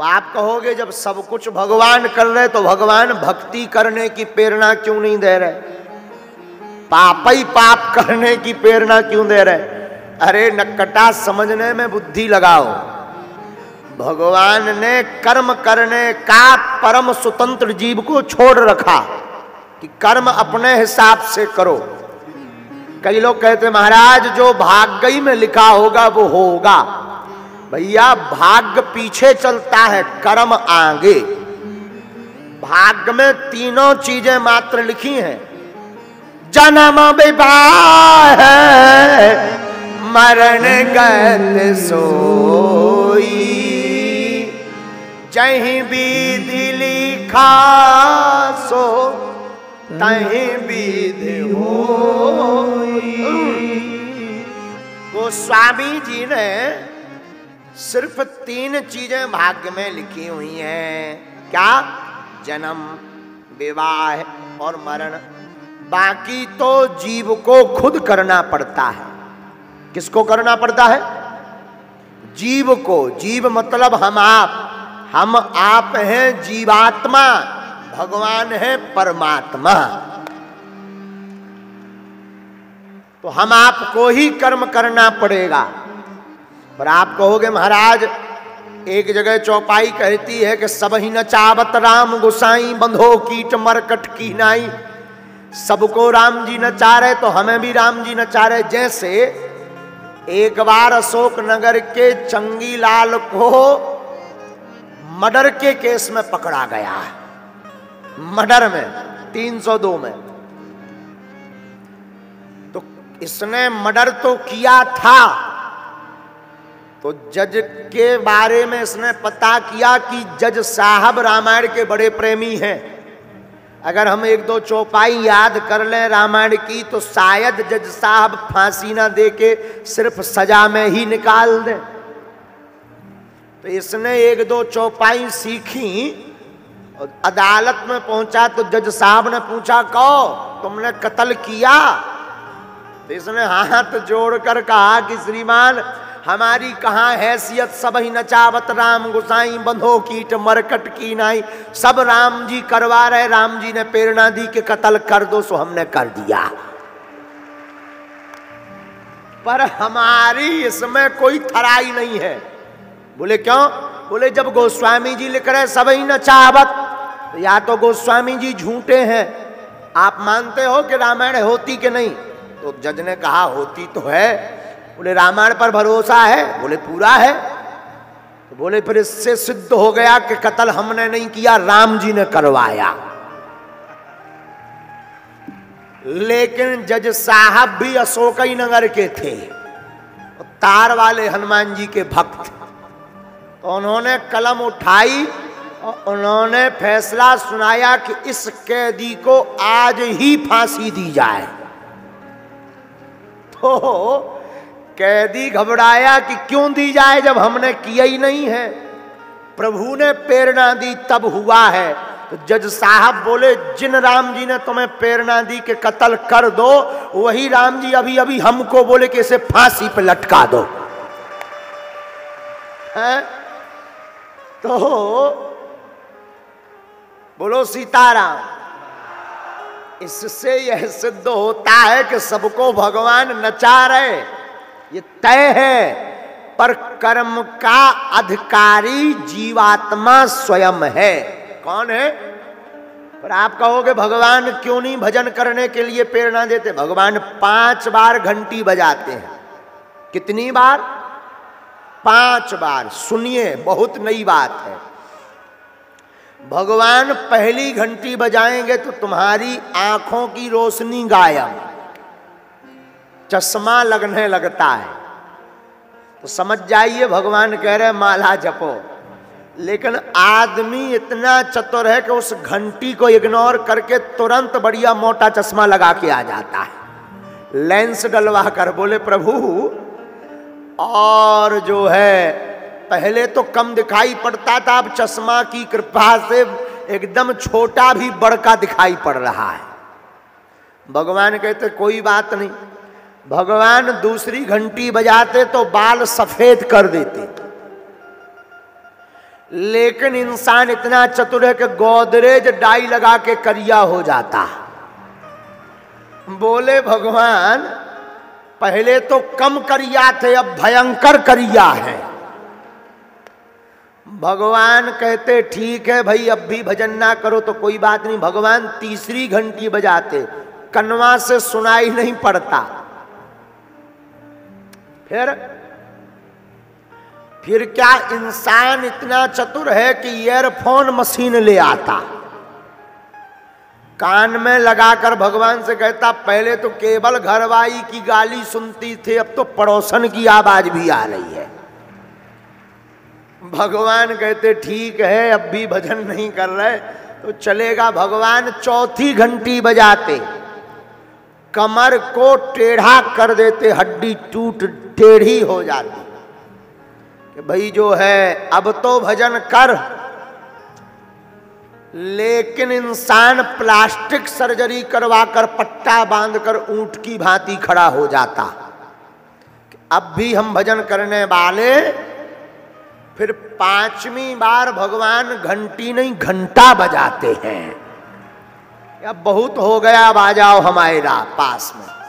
तो आप कहोगे, जब सब कुछ भगवान कर रहे तो भगवान भक्ति करने की प्रेरणा क्यों नहीं दे रहे? पाप ही पाप करने की प्रेरणा क्यों दे रहे? अरे, नक्कटा समझने में बुद्धि लगाओ। भगवान ने कर्म करने का परम स्वतंत्र जीव को छोड़ रखा कि कर्म अपने हिसाब से करो। कई लोग कहते महाराज, जो भाग्य में लिखा होगा, वो होगा। भैया भाग्य पीछे चलता है कर्म आगे। भाग्य में तीनों चीज़ें मात्र लिखी हैं। जन्म विवाह मरण गत सोई। जही विधि लिखा सो तही विधि हो गोस्वामी जी ने सिर्फ़ तीन चीज़ें भाग्य में लिखी हुई हैं। क्या? जन्म, विवाह और मरण। बाकी तो जीव को खुद करना पड़ता है। किसको करना पड़ता है? जीव को। जीव मतलब हम आप। हम आप हैं जीवात्मा। भगवान है परमात्मा। तो हम आपको ही कर्म करना पड़ेगा। पर आप कहोगे, महाराज, एक जगह चौपाई कहती है कि सब ही न चावत राम गुसाई, बंधो कीट मरकट की नाई। सबको राम जी न चारे तो हमें भी राम जी न चारे। जैसे एक बार अशोक नगर के चंगी लाल को मर्डर के केस में पकड़ा गया मर्डर में 302 में। तो इसने मर्डर तो किया था तो जज के बारे में इसने पता किया कि जज साहब रामायण के बड़े प्रेमी हैं। अगर हम एक दो चौपाई याद कर लें रामायण की तो शायद जज साहब फांसी ना दे के सिर्फ़ सजा में ही निकाल दें। तो इसने एक दो चौपाई सीखी, और अदालत में पहुँचा तो जज साहब ने पूछा, कहो, तुमने कत्ल किया? तो इसने हाथ जोड़कर कहा कि, श्रीमान हमारी कहाँ हैसियत सब ही नचावत राम गुसाई, बंधो कीट मरकट की नाई सब राम जी करवा रहे, राम जी ने प्रेरणा दी कि कत्ल कर दो, सो हमने कर दिया। पर हमारी इसमें कोई थराई नहीं है। बोले क्यों? बोले जब गोस्वामी जी लिख रहे, सब ही नचावत। या तो गोस्वामी जी झूठे हैं। आप मानते हो कि रामायण होती कि नहीं? तो जज ने कहा, होती तो है। बोले, रामायण पर भरोसा है? बोले, पूरा है। तो बोले, फिर इससे सिद्ध हो गया कि कत्ल हमने नहीं किया, राम जी ने करवाया। लेकिन जज साहब भी अशोकई नगर के थे तार वाले हनुमान जी के भक्त। तो उन्होंने कलम उठाई, और उन्होंने फैसला सुनाया कि इस कैदी को आज ही फांसी दी जाए। तो कैदी घबराया कि क्यों दी जाए जब हमने किया ही नहीं है? प्रभु ने प्रेरणा दी, तब हुआ है। तो जज साहब बोले, जिन राम जी ने तुम्हें प्रेरणा दी कि कत्ल कर दो, वही राम जी अभी अभी हमको बोले कि इसे फांसी पे लटका दो। है? तो बोलो, सीताराम, इससे यह सिद्ध होता है कि सबको भगवान नचा रहे। ये तय है, पर कर्म का अधिकारी जीवात्मा स्वयं है। कौन है? पर आप कहोगे, भगवान क्यों नहीं भजन करने के लिए प्रेरणा देते? भगवान पाँच बार घंटी बजाते हैं। कितनी बार? पाँच बार। सुनिए, बहुत नई बात है। भगवान पहली घंटी बजाएँगे तो तुम्हारी आँखों की रोशनी गायब। चश्मा लगने लगता है। तो समझ जाइए, भगवान कह रहे माला जपो। लेकिन आदमी इतना चतुर है कि उस घंटी को इग्नोर करके तुरंत बढ़िया मोटा चश्मा लगा के आ जाता है। लेंस डलवा कर बोले, प्रभु, और जो है, पहले तो कम दिखाई पड़ता था, अब चश्मा की कृपा से एकदम छोटा भी बड़का दिखाई पड़ रहा है। भगवान कहते, कोई बात नहीं भगवान दूसरी घंटी बजाते तो बाल सफ़ेद कर देते। लेकिन इंसान इतना चतुर है कि गोदरेज डाई लगा के करिया हो जाता। बोले, भगवान, पहले तो कम करिया थे, अब भयंकर करिया है। भगवान कहते, ठीक है भाई, अब भी भजन ना करो तो कोई बात नहीं। भगवान तीसरी घंटी बजाते, कनवा से सुनाई नहीं पड़ता। फिर फिर क्या इंसान इतना चतुर है कि ईयरफोन मशीन ले आता? कान में लगाकर भगवान से कहता, पहले तो केवल घरवाई की गाली सुनती थी, अब तो पड़ोसन की आवाज़ भी आ रही है। भगवान कहते, ठीक है, अब भी भजन नहीं कर रहे तो चलेगा, भगवान चौथी घंटी बजाते। कमर को टेढ़ा कर देते, हड्डी टूट टेढ़ी हो जाती। कि भाई जो है, अब तो भजन कर। लेकिन इंसान प्लास्टिक सर्जरी करवाकर, पट्टा बांधकर, ऊँट की भांति खड़ा हो जाता। अब भी हम भजन करने वाले, फिर पांचवी बार भगवान घंटी नहीं, घंटा बजाते हैं। अब बहुत हो गया, अब आ जाओ हमारे पास में।